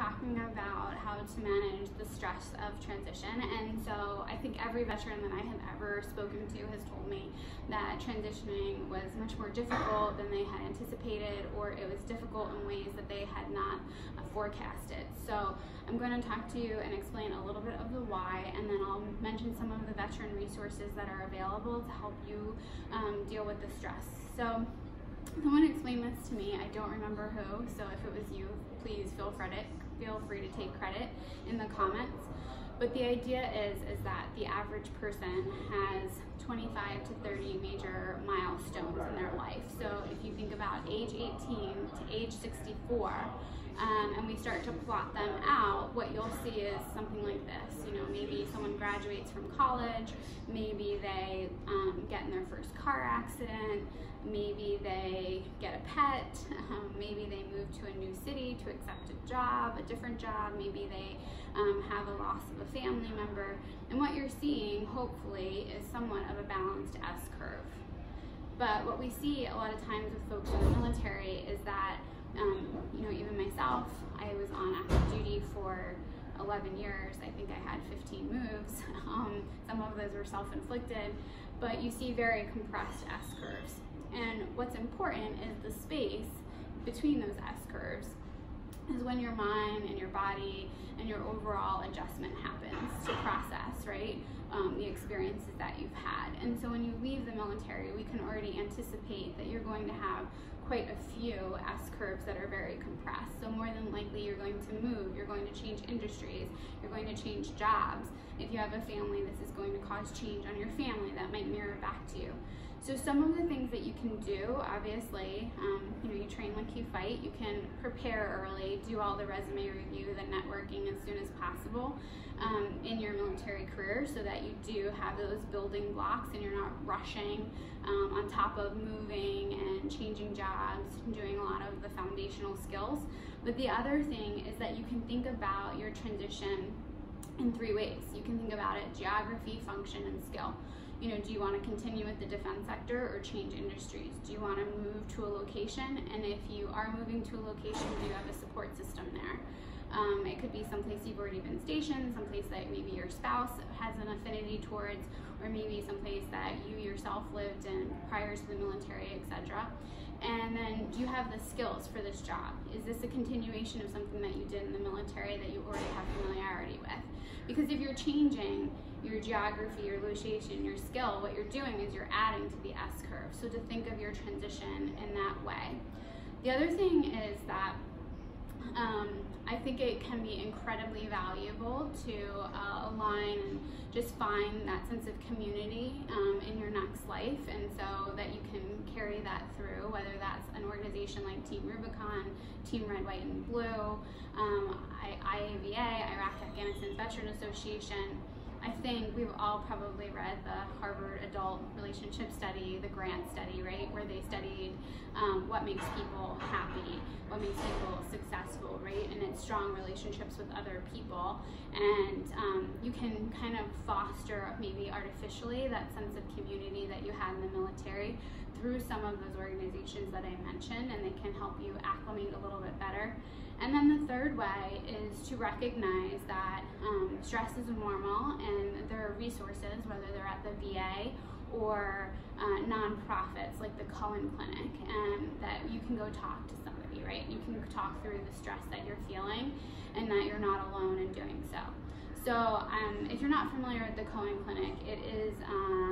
talking about how to manage the stress of transition. And so I think every veteran that I have ever spoken to has told me that transitioning was much more difficult than they had anticipated, or it was difficult in ways that they had not uh, forecasted. So I'm going to talk to you and explain a little bit of the why, and then I'll mention some of the veteran resources that are available to help you um, deal with the stress. So Someone explained this to me. I don't remember who, so if it was you, please feel credit. Feel free to take credit in the comments. But the idea is is that the average person has 25 to 30 major milestones in their life. So if you think about age 18 to age 64, um, and we start to plot them out, what you'll see is something like this. You know, maybe someone graduates from college, maybe they um, get car accident, maybe they get a pet, um, maybe they move to a new city to accept a job, a different job, maybe they um, have a loss of a family member. And what you're seeing, hopefully, is somewhat of a balanced S curve. But what we see a lot of times with folks in the military is that um, you know, even myself, I was on active duty for 11 years. I think I had 15 moves. Um, some of those were self-inflicted, but you see very compressed S curves. And what's important is the space between those S curves is when your mind and your body and your overall adjustment happens to process, right? Um, the experiences that you've had. And so when you leave the military, we can already anticipate that you're going to have quite a few S curves that are very compressed. So more than likely you're going to move, you're going to change industries, you're going to change jobs. If you have a family, this is going to cause change on your family that might mirror back to you. So some of the things that you can do, obviously, um, you know, you train like you fight. You can prepare early, do all the resume review, the networking as soon as possible um, in your military career, so that you do have those building blocks and you're not rushing um, on top of moving and changing jobs, and doing a lot of the foundational skills. But the other thing is that you can think about your transition in three ways. You can think about it geography, function, and skill you know, do you want to continue with the defense sector or change industries? Do you want to move to a location? And if you are moving to a location, do you have a support system there? Um, it could be someplace you've already been stationed, someplace that maybe your spouse has an affinity towards, or maybe someplace that you yourself lived in prior to the military, etc. And then do you have the skills for this job? Is this a continuation of something that you did in the military that you already have familiarity? Because if you're changing your geography, your location, your skill, what you're doing is you're adding to the S curve. So to think of your transition in that way. The other thing is that um, I think it can be incredibly valuable to uh, align and just find that sense of community um, in your next life. And so that you can carry that through, whether that's an organization like Team Rubicon, Team Red, White, and Blue, um, IAVA, Iraq Afghanistan Veteran Association, I think we've all probably read the Harvard Adult Relationship Study, the Grant Study, right, where they studied um, what makes people happy, what makes people successful, right, and it's strong relationships with other people. And um, you can kind of foster, maybe artificially, that sense of community that you had in the military through some of those organizations that I mentioned, and they can help you acclimate a little bit better. And then the third way is to recognize that um, stress is normal and there are resources, whether they're at the VA or uh, nonprofits like the Cohen Clinic, and that you can go talk to somebody, right? You can talk through the stress that you're feeling and that you're not alone in doing so. So um, if you're not familiar with the Cohen Clinic, it is mental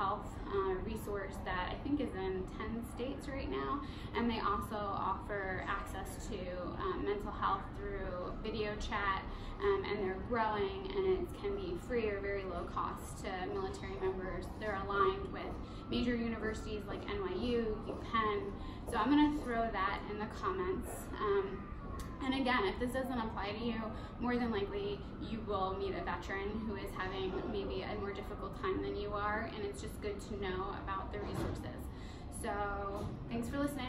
health uh, resource that I think is in 10 states right now. And they also offer access to um, mental health through video chat um, and they're growing and it can be free or very low cost to military members. They're aligned with major universities like NYU, UPenn. So I'm gonna throw that in the comments. Um, and again, if this doesn't apply to you, more than likely you will meet a veteran who is having maybe a more difficult time than you are, and it's just good to know about the resources. So thanks for listening.